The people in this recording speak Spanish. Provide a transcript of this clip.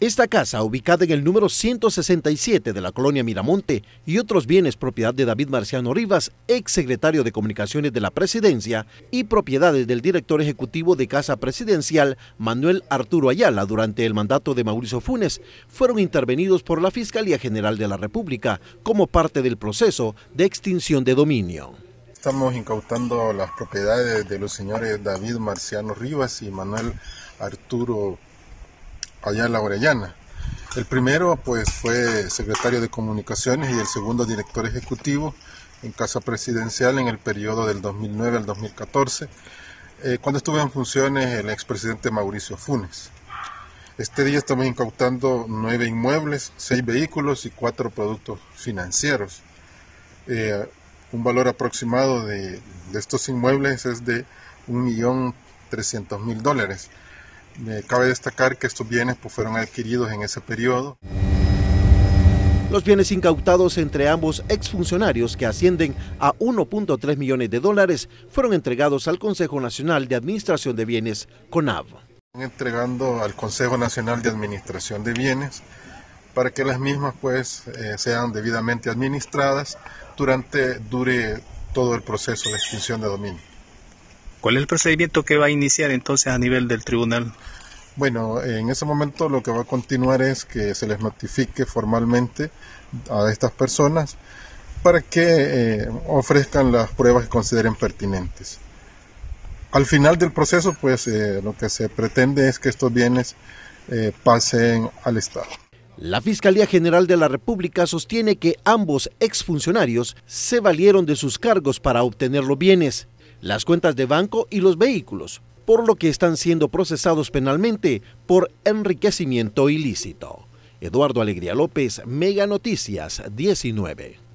Esta casa, ubicada en el número 167 de la colonia Miramonte, y otros bienes propiedad de David Marciano Rivas, ex secretario de Comunicaciones de la Presidencia, y propiedades del director ejecutivo de Casa Presidencial, Manuel Arturo Ayala, durante el mandato de Mauricio Funes, fueron intervenidos por la Fiscalía General de la República como parte del proceso de extinción de dominio. Estamos incautando las propiedades de los señores David Marciano Rivas y Manuel Arturo allá en la Orellana. El primero pues fue secretario de comunicaciones y el segundo director ejecutivo en Casa Presidencial en el periodo del 2009 al 2014, eh, cuando estuvo en funciones el expresidente Mauricio Funes. Este día estamos incautando nueve inmuebles, seis vehículos y cuatro productos financieros. Eh, un valor aproximado de, de estos inmuebles es de 1.300.000 dólares cabe destacar que estos bienes pues, fueron adquiridos en ese periodo. Los bienes incautados entre ambos exfuncionarios, que ascienden a 1.3 millones de dólares, fueron entregados al Consejo Nacional de Administración de Bienes, CONAV. Entregando al Consejo Nacional de Administración de Bienes para que las mismas pues eh, sean debidamente administradas durante dure todo el proceso de extinción de dominio. ¿Cuál es el procedimiento que va a iniciar entonces a nivel del tribunal? Bueno, en ese momento lo que va a continuar es que se les notifique formalmente a estas personas para que eh, ofrezcan las pruebas que consideren pertinentes. Al final del proceso, pues eh, lo que se pretende es que estos bienes eh, pasen al Estado. La Fiscalía General de la República sostiene que ambos exfuncionarios se valieron de sus cargos para obtener los bienes las cuentas de banco y los vehículos, por lo que están siendo procesados penalmente por enriquecimiento ilícito. Eduardo Alegría López, Mega Noticias 19.